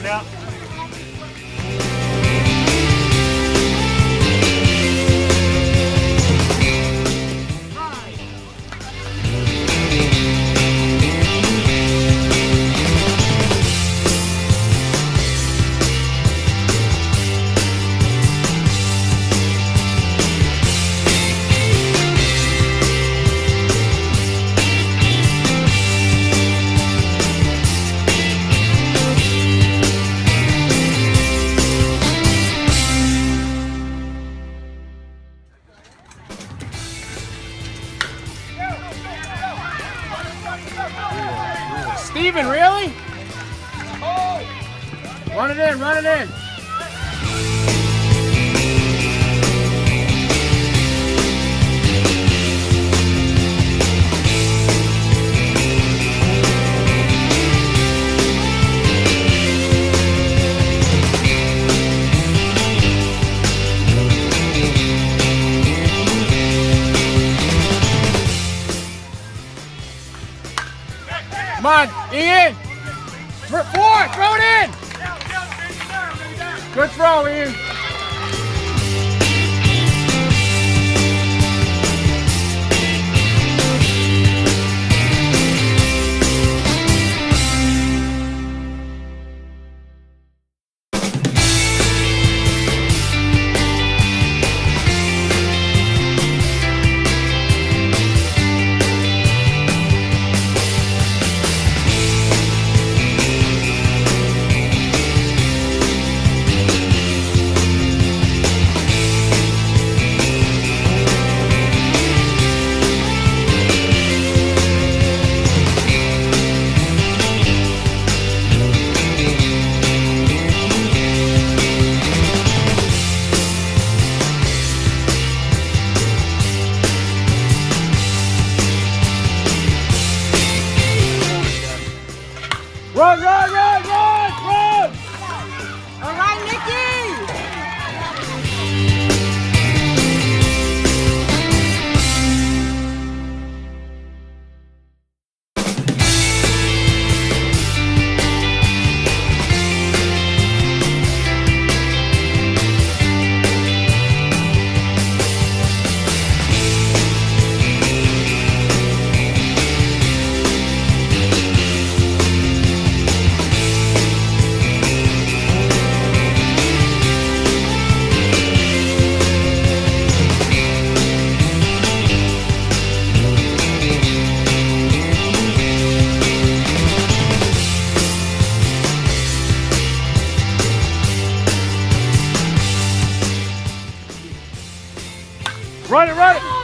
on out. Steven, really? Run it in, run it in. Come on, Ian. Four, throw it in. Good throw, Ian. Run it, run it.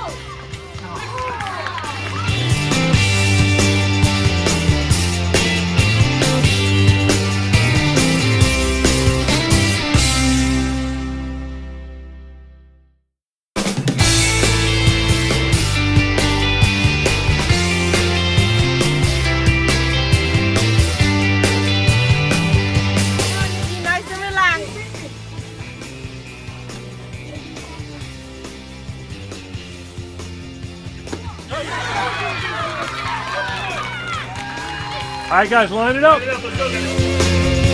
All right, guys, line it up. Let's go, guys.